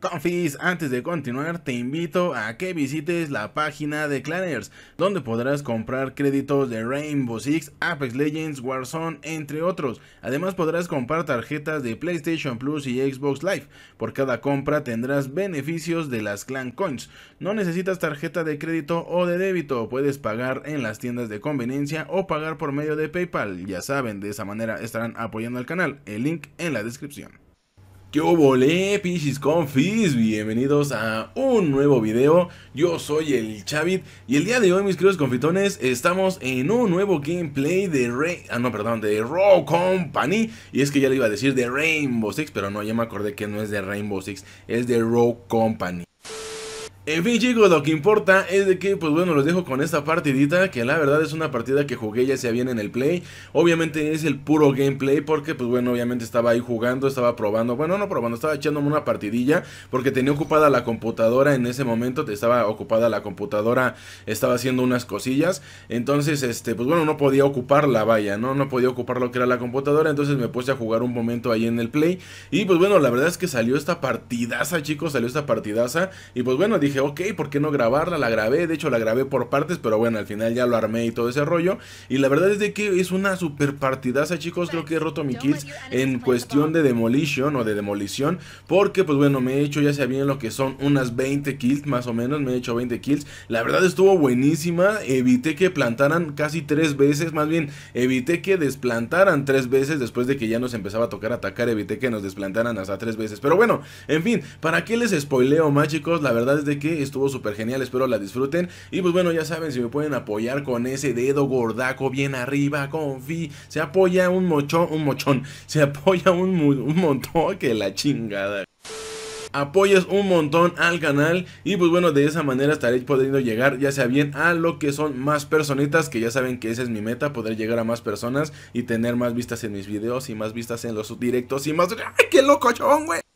Confis, antes de continuar te invito a que visites la página de Clanners, donde podrás comprar créditos de Rainbow Six, Apex Legends, Warzone, entre otros. Además podrás comprar tarjetas de PlayStation Plus y Xbox Live. Por cada compra tendrás beneficios de las Clan Coins. No necesitas tarjeta de crédito o de débito, puedes pagar en las tiendas de conveniencia o pagar por medio de PayPal. Ya saben, de esa manera estarán apoyando al canal. El link en la descripción. ¿Qué volé, pichis confis? Bienvenidos a un nuevo video, yo soy el Chavit y el día de hoy mis queridos confitones estamos en un nuevo gameplay de Ray... Ah no, perdón, de Raw Company. Y es que ya le iba a decir de Rainbow Six, pero no, ya me acordé que no es de Rainbow Six, es de Raw Company en fin chicos, lo que importa es de que, pues bueno, los dejo con esta partidita Que la verdad es una partida que jugué ya sea bien en el play. Obviamente es el puro gameplay porque, pues bueno, obviamente estaba ahí jugando, estaba probando Bueno, no probando, estaba echándome una partidilla Porque tenía ocupada la computadora en ese momento Estaba ocupada la computadora, estaba haciendo unas cosillas. Entonces, este, pues bueno, no podía ocuparla, vaya, ¿no? No podía ocupar lo que era la computadora Entonces me puse a jugar un momento ahí en el play. Y pues bueno, la verdad es que salió esta partidaza, chicos, salió esta partidaza. Y pues bueno, dije ok, ¿por qué no grabarla? La grabé, de hecho la grabé por partes, pero bueno, al final ya lo armé y todo ese rollo. Y la verdad es de que es una super partidaza, chicos. Creo que he roto mi kills en cuestión de demolition o de demolición. Porque, pues bueno, me he hecho ya sea bien lo que son unas 20 kills, más o menos. Me he hecho 20 kills. La verdad estuvo buenísima. Evité que plantaran casi tres veces, más bien, evité que desplantaran tres veces después de que ya nos empezaba a tocar atacar. Evité que nos desplantaran hasta tres veces. Pero bueno, en fin, ¿para qué les spoileo más, chicos? La verdad es de que estuvo súper genial, espero la disfruten. Y pues bueno, ya saben, si me pueden apoyar con ese dedo gordaco bien arriba, confi, se apoya un mochón, un mochón, se apoya un, un montón que la chingada apoyes un montón al canal y pues bueno de esa manera estaréis pudiendo llegar ya sea bien a lo que son más personitas que ya saben que esa es mi meta poder llegar a más personas y tener más vistas en mis videos y más vistas en los directos y más ¡ay qué loco güey!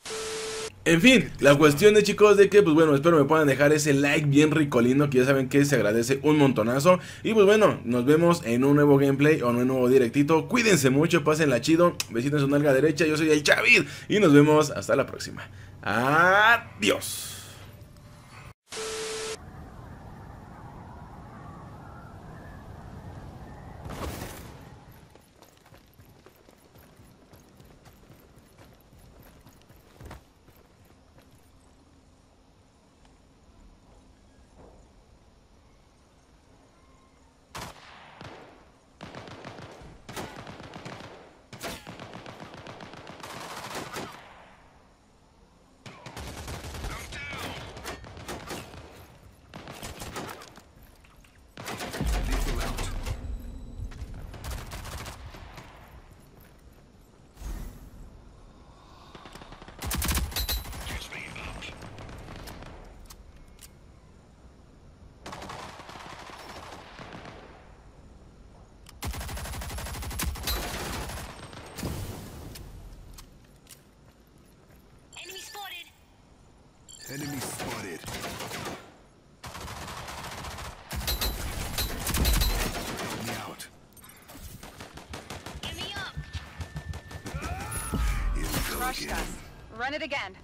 En fin, la cuestión de chicos de que, pues bueno, espero me puedan dejar ese like bien ricolino que ya saben que se agradece un montonazo. Y pues bueno, nos vemos en un nuevo gameplay o en un nuevo directito. Cuídense mucho, pásenla chido, besitos en su nalga derecha, yo soy el Chavid y nos vemos hasta la próxima. Adiós. Enemy spotted. Help me out. Get me up. Crushed us. Run it again.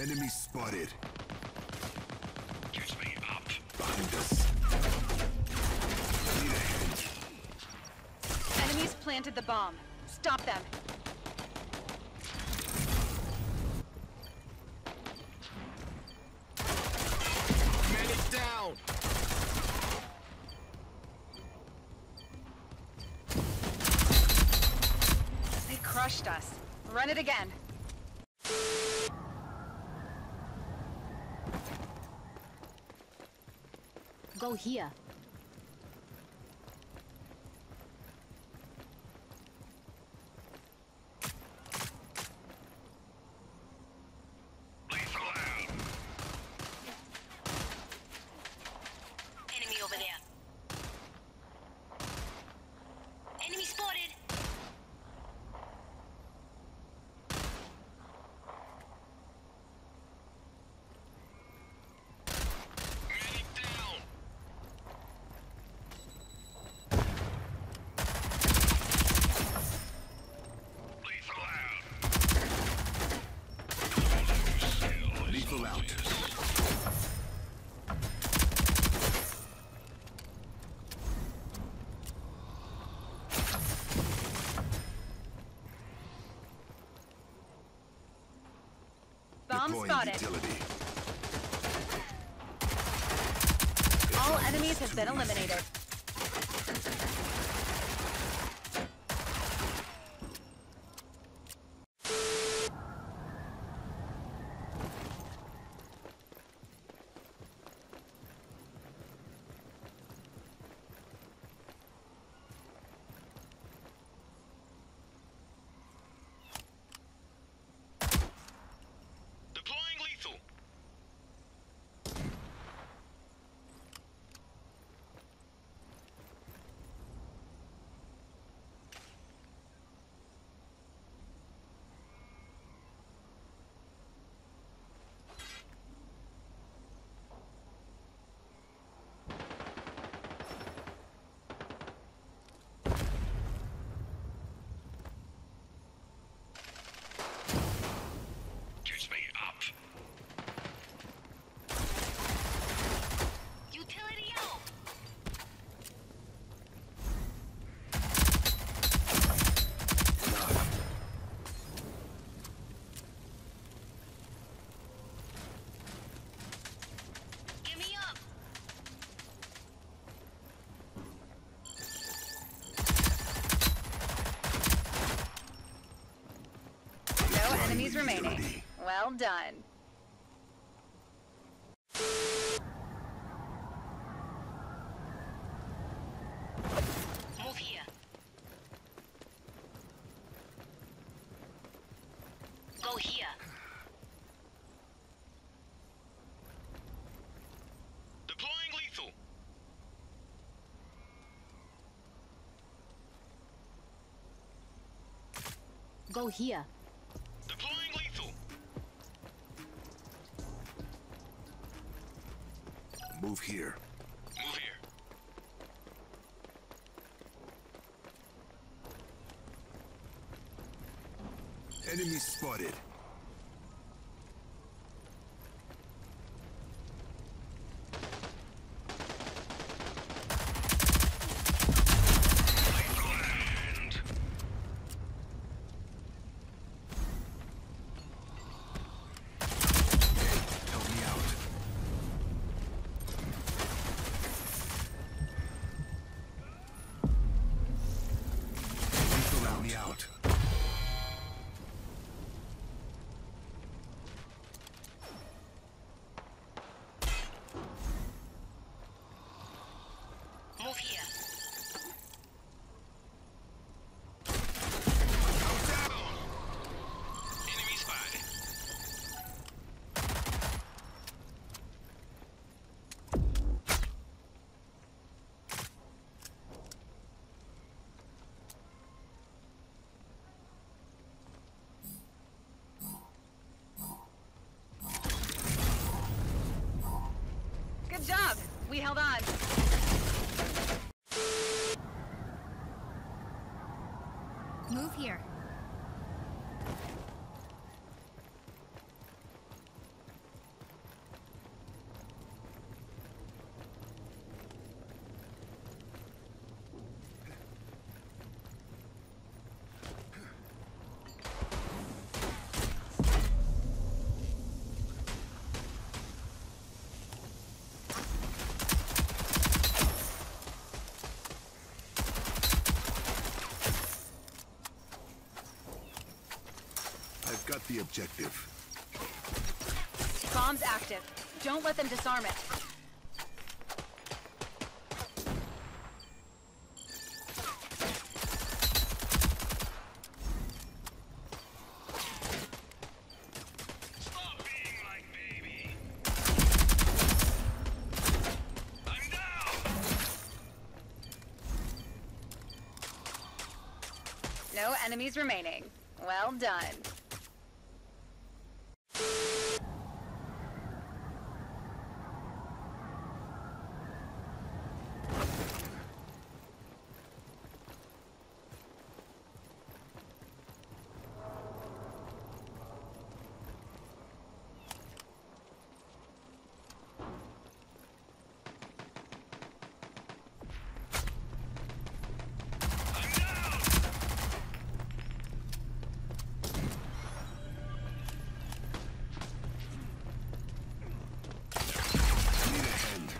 Enemy spotted. Get me up. Behind us. Need a hand. Enemies planted the bomb. Stop them. Rushed us. Run it again. Go here. Enemy over there. Enemy spotted. Lethal out. Bomb Deploying spotted. utility. All enemies have been eliminated. Deploying lethal. Catch me up. Utility out. Give me up. No enemies remaining. Well done. Move here. Go here. Deploying lethal. Go here. Here. Move here. Enemy spotted. Help me out. Lethal out. me out. Move here. Enemy spotted. Good job. We held on. Move here. Objective. Bomb's active. Don't let them disarm it. No enemies remaining. Well done. I'm down. Need a hand.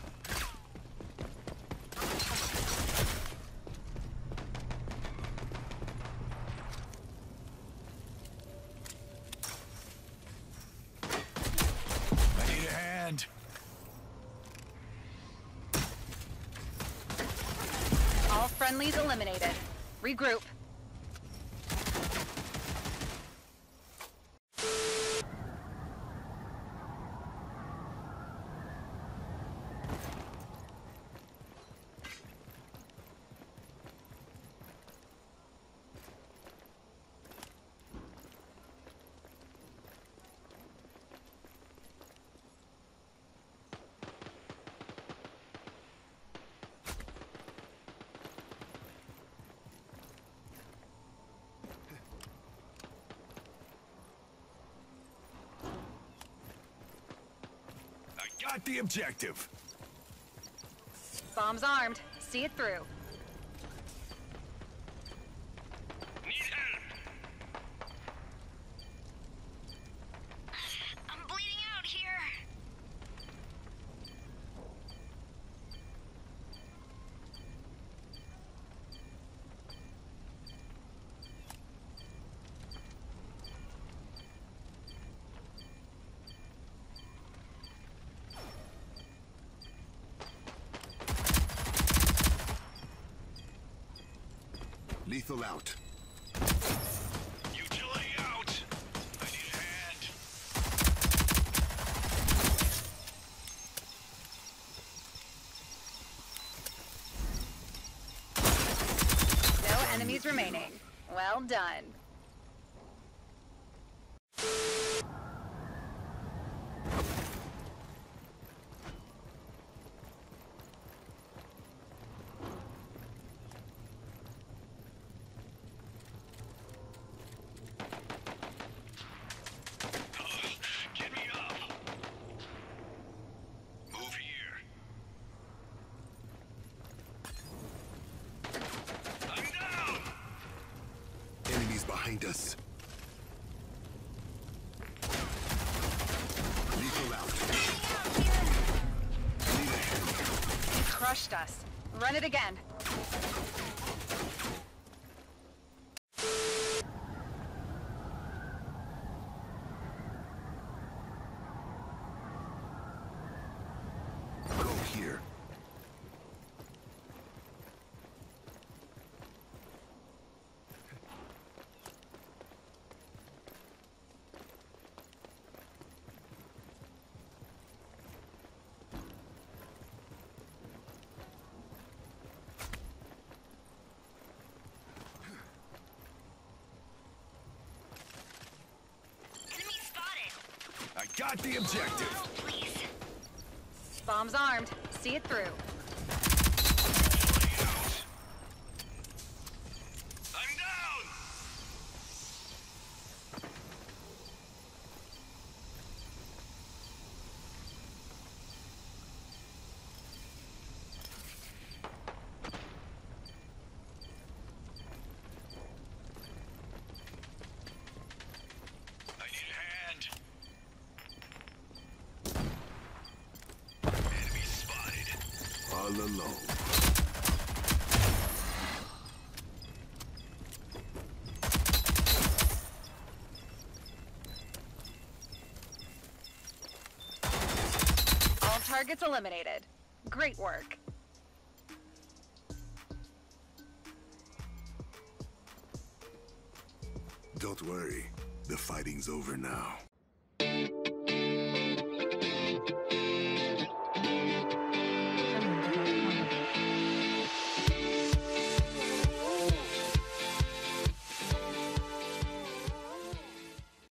I need a hand. All friendlies eliminated. Regroup. I got the objective. Bomb's armed. See it through. Lethal out. Utility out. I need a hand. No enemies remaining. Well done. Get me up. Move here. I'm down. Enemies behind us. Lethal out. Crushed us. Run it again. Go here. Enemy spotted. I got the objective. Help, please. Bomb's armed. See it through. Utility out. I'm down. I need a hand. Enemy spotted. Targets eliminated. Great work. Don't worry. The fighting's over now.